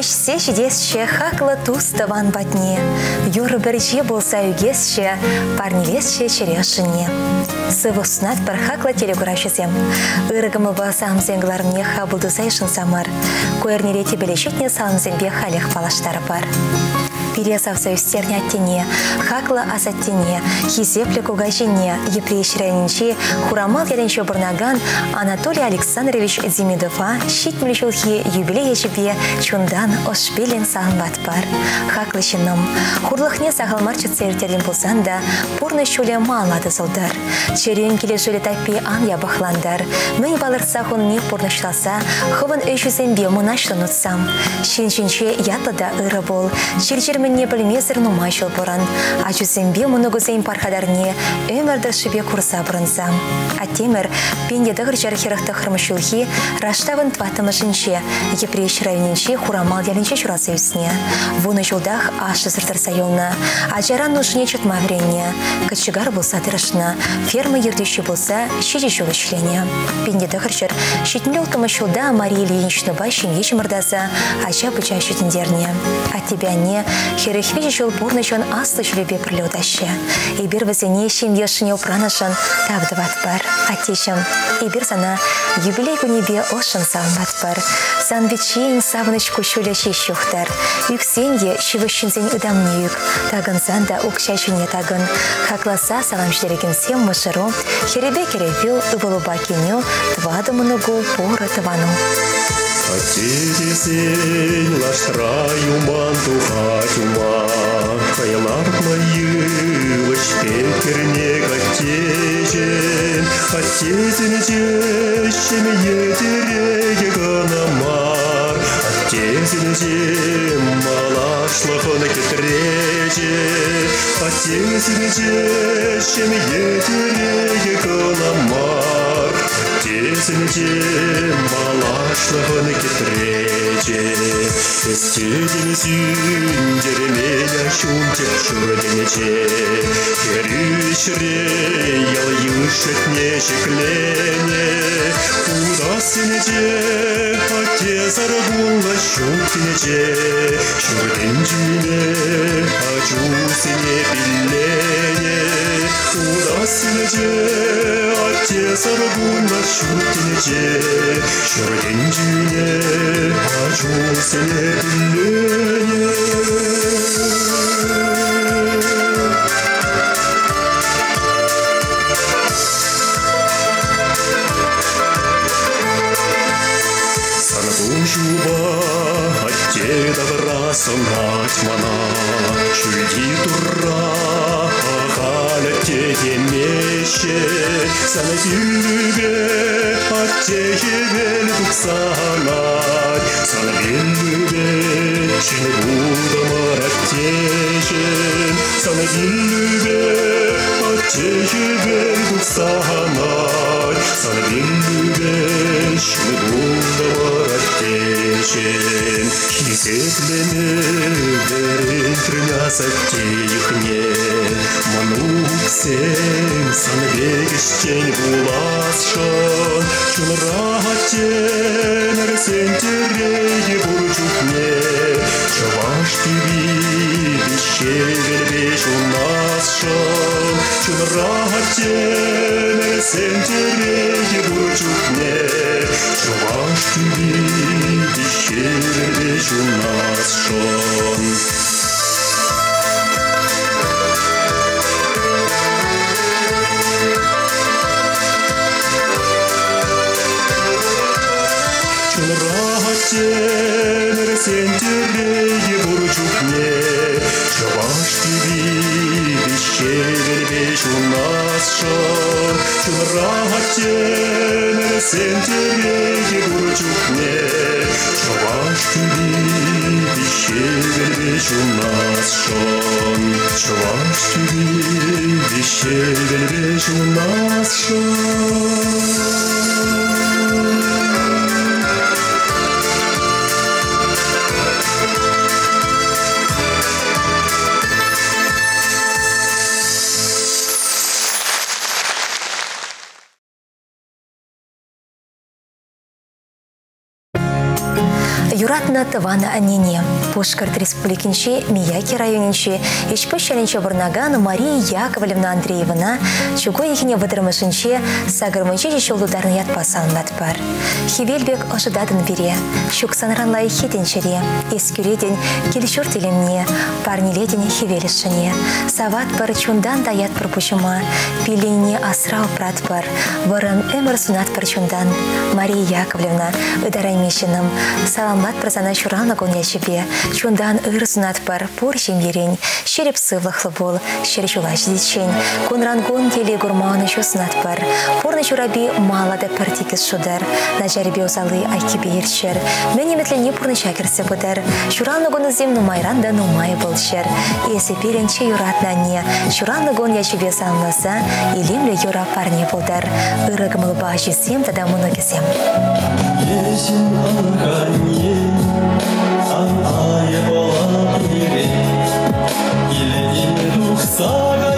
Вешсе жидесше хаклы тустыван батне. Юр бірже болса үгесше, парневесше черешіне. Сывы сунат бір хакла телегурашызем. Иргымы ба самзенгларымне хабылды сайшын самар. Көернереті білешетне самзенбе халех палаштары бар. Пиресов союзтерне аттене, хакла асаттене, хизепле кугажине, епрешренчи, хурамал яренчо бурнаган Анатолий Александрович Демидова щит млечулхи юбилей ешіпе чундан ошпелен сағынбат бар. Хаклы шиным, хурлықне сағылмар чүтсертерден болсан да, пурны шуле малады зылдар. Черен келе жөлі таппи ан ябықландар. Мен балырса не пурнышласа, хывын өйшізен бе мұнашлы нұтсам. Шин-шинче ятлыда ыры бол, не білмезір нумайшыл бұрын. Ачусембе мұнығызен пархадарне өмірді шыбе курса бұрынсам. Аттемір, пенде дығыр жар херіқті қырмышылхи, раштавын тватымышынше, епреш районенше хурамал ялінше шурасы үсіне. Вуны жылдақ ашы сыртыр сайылны, ажаран нужне чытма вренне. Кычыгар болса тырышна, ферма ердеші болса, шеже. Пенде дығыр жар, шетінлі ұлтымышылда Мария Ильиничны бай шенге жымырдаса, ача быча шетіндерне. Аттебяне, херехве жол бурны жон аслы жүлебе бірлеудашы. Ибір візіне шем ешіне ұпранышын тавдыват бар. Атешім, ибір сана юбилей күнебе ошын савынбат бар. Сан вечейін савыныш күшілі шешуқтар. Юксенде шивышынзен үдамне юк. Тагын занда укша жүне тагын. Хакласа салам ждереген сем мышыру. Херебе керебил ұбылыба кеню. Твады мұнығу поры Хотите сень наш раюман, тухать уман, Каялар маевыч, пекерне котечен, Хотите мечечен, етереги канамар, Хотите зим, малашлахона кетрече, Хотите мечечен, етереги гономар. Отечен малашлахын кетрече, Естеден сюндер меня шунтер шурденече, Керишре ял юшет не шеклене, Удасынече, Отец арбула шунтенече, Шурденчине, Ачусыне биллене, Удасынече, Отец арбула шунтенече, Шурденчине, Ачусыне биллене. Санбужуба, отте добра сонать мана, 이렇게 산에 일루베 어째히벨 북사만 산에 일루베 신의 무덤을 앞제신 산에 일루베 어째히벨 북사만 산에 일루베 신의 무덤을 앞제신 희색레네 베르트르나사 제유흐네 모노 Sevsem sana bir işçen bulaşan Çıl rahat cener sen tereyi burcuk ne Çavaş gibi bir şevel beş olmazşan Çıl rahat cener sen tereyi burcuk ne Çavaş gibi bir şevel beş olmazşan әрсен терегі бурчукне, Чаваш тиви бішевел беш унасшон, Чулрагаттен әрсен терегі бурчукне, Чаваш тиви бішевел беш унасшон, Чаваш тиви бішевел беш унасшон. Анна Тавана Анине. Пушкарт республикинче Мияки районинче шәленче Бурнаган Мария Яковлевна Андреевна чуго ехине выдырмышынче сагырмынче жешолдударын ятпасан бар. Хивелбек ожидадын бере. Шук санранлай хетенчере. Ескюреден келешур телемне. Парниледен хивелешіне. Сават бар чундан даят пушыма. Пиленне асрау прат бар. Варым эмір чундан. Мария Яковлевна ыдараймешіным. Саламат прасана шурана гонячебе. Чундан ыр сунат бар пур жемерен. Шереп сывлахлы бол. Шер жулаш дичен. Кунрангон теле гурманы шуснат бар. Пурны чураби мала да партикес шудар. На жарбе узалы айкебе ершер. Мен еметлене пурны шакерсе будар. Шураны гоны зем нумайран да нумай болшер. Есе перенче юратна не. Шураны гон ячебе санласа. Илемле юра парне болдар. Ырыгмыл баши сем тада муны кесем. Ешін арқанне, или дух сага.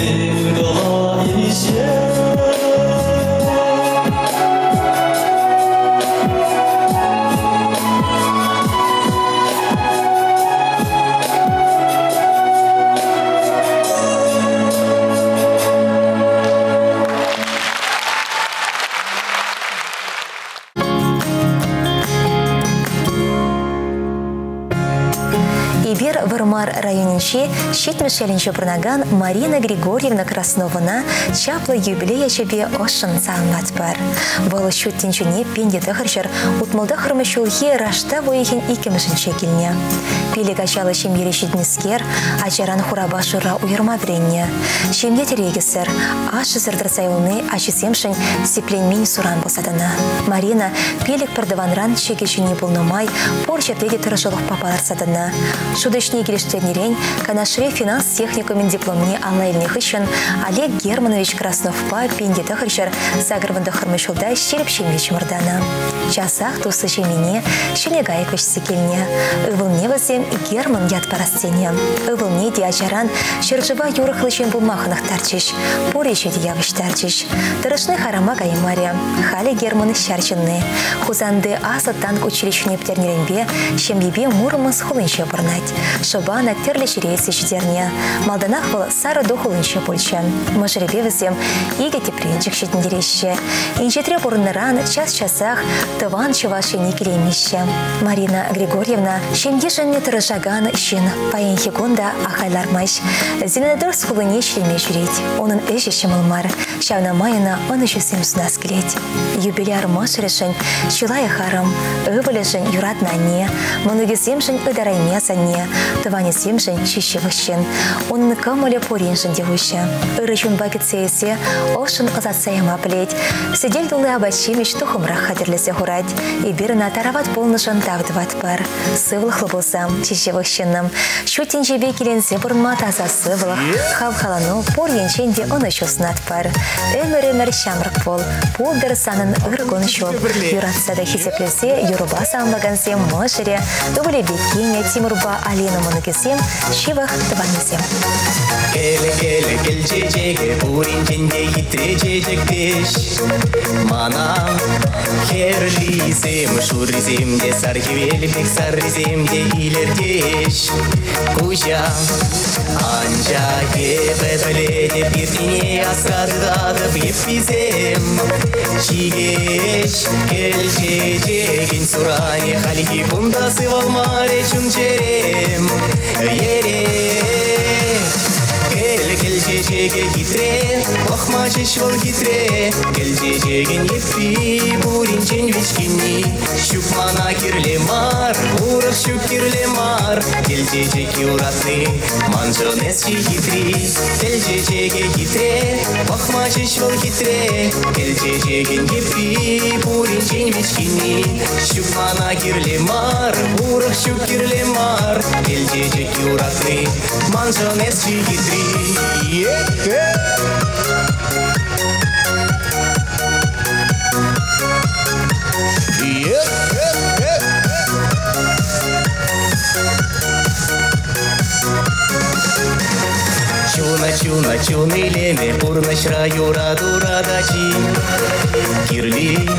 Sinn know. Ибер Вармар районинче шет мешелинче бурнаган Марина Григорьевна Краснована чаплы юбилея чебе ошын саамлат бар. Бұл пенде тахыршыр утмалда хырмышулхе рашта бойехин икемішінче келне. Пеле качалы шемгері шетнескер, ачаран хураба шура уйырма дренне. Шемде терегісір, ашы сырдыр сайылны ачысемшін сипленмен суран болсадына. Марина пелек пірдіванран шекешіне бұлнымай, пор шертеде тұрышылық папалар садына. Шудышне келештернерен канашре финанс техникумен дипломне алайлных үшін Олег Германович Красновпа пенде тахыршыр сагырвында хырмышылда шеріп шемге чымырдана. Часақ тусы жемене шене гайкыш секелне. Ывыл невазе сем Герман ят парастене. Ывыл не де ачаран шыржыва юрықлы жен булмахынық тарчиш. Поре жеде явыш тарчиш. Тырышны харама каймаря. Халі Германы шарчынны. Хузанды аса танк училищіне птернеренбе, шембебе мурымыз хулыншы бұрнать. Шыбана терлі жирейсі жидерне. Малданах был сары до хулыншы пульчы. Мыжыребе візем иге тепренчик шетіндереші. Инжетре бұрыныран час-часах тыван чывашыне келемеші. Марина Григорьевна шемдешінне тұрышаган шын пайын хигонда ахайлармаш. Зеленодор схулыне шлеме жүрет. Оның әші шымылмар. Шауна майына оны жүсем сунас келет. Юбиляр машырышын шулай харам. Өвілішін юратна не. Мұнығыземшін ыдараймесане. Тыванесемшін шишевышын. Оның камылы пореншін девуші. Ырышын бакетсейсе, ошын ызатсайыма плеть. Сидель дулы абачимеш хурать. И бирна тарават полнышын тавдыват пар. Сывлых лыбылсам, чишевышынным. Шутин жебе келенсе бұрынма таза сывлых. Хав халану пор енченде оны шуснат пар. Өмір өмір шамрық пол. Полдыр санын ыргон шол. Юратса да хисеплесе, юруба самлагансем мышыре. Дубле бекене Тимурба Алина мұнығысем, шивах тыванысем. Келе келе кел чечеге Урин ченде хитре чечек пеш Манам Херлисем шурризем сархивелбек сарризем де илертеш Кучам Анча кепе біледі бирдине асрадыдадып еппизем Чигеш кел чечеген суране Халики бунда сывалмаре чунчерем Ере Кел кел чечеге хитре, Охма чешвал хитре, Кел чечеген еппи, Бурин чен вечкини, Щук мана кирлемар, Урах щук кирлемар, Кел чечек юратны, Манжонес чи хитри, Кел чечеге хитре, Охма чешвал хитре, Кел чечеген еппи, Бурин чен вечкини, Щук мана кирлемар, Урах щук кирлемар, Кел чечек юратны, Манжонес чи хитри, Чуна чуна чуны леме пурнаш раюра дурадачи Кирли хура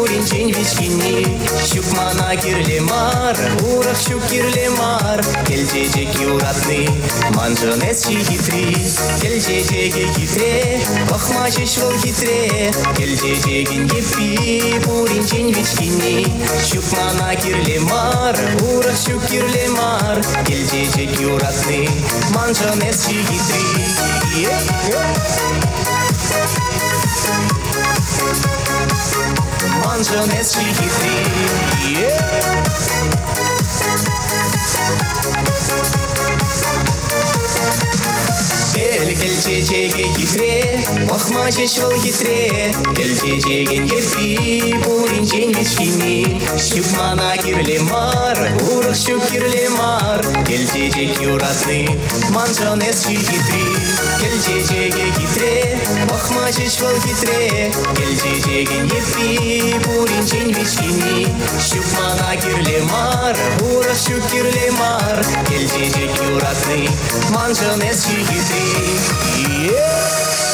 чен вечкини, Щук мана кирлемар, Урах щук кирлемар, Кел чечек юратны, Манжонес чи хитри, Кел чечеге хитре, Охма чешвал хитре, Кел чечеген епи, Бурин чен вечкини, Щук мана кирлемар, Урах щук кирлемар, Кел чечек юратны, Манжонес чи хитри, Манжонес чи хитри Кел кел чечеге хитре, Охма чешвал хитре, Кел чечеген епи, Бурин чен вечкини, Щук мана кирлемар, Урах щук кирлемар, Кел чечек юратны, Манжонес чи хитри, Кел чечеге хитре, Охма чешвал хитре, Кел чечеген епи, Бурин чен вечкини, Щук мана кирлемар, Урах щук кирлемар, Кел чечек юратны, Манжонес чи хитри, Yeah!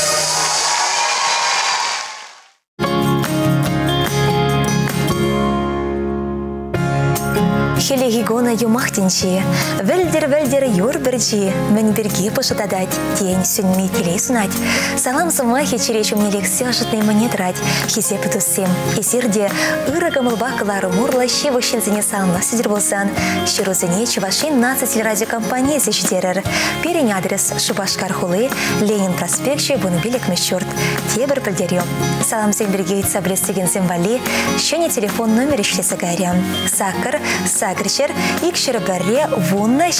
Хелегигона юмахтинчи, вельдер-вельдер юрберчи, мен берге пошатадать, тень сүнми телей сунать. Салам сумахи черечу мне лексе ожитный мне драть, хисе петусем. И сирде ырага мылбакалары мурла щево щензине салма сидер болсан, щирузине чувашин нацать радиокомпания зещтерер. Перень адрес Шубашкар Хулы, Ленин проспект, Бунбилик Мещурт. Тебер пальдерё. Салам всем берегейца блестеген земвали, щене телефон номер ищется горям. Сакар, сак кіршер икшір бірре вунна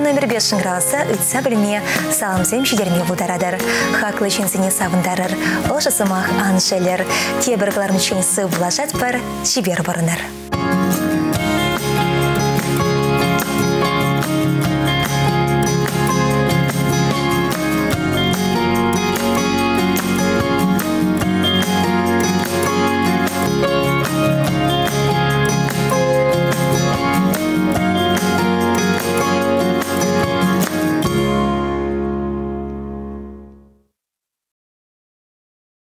номер 5 шыңғырасы үтса білме салымсем шедерме бұдарадыр. Хаклы савындарыр, аншелер. Тебір қыларын ченсі бұлашат бар, шибер.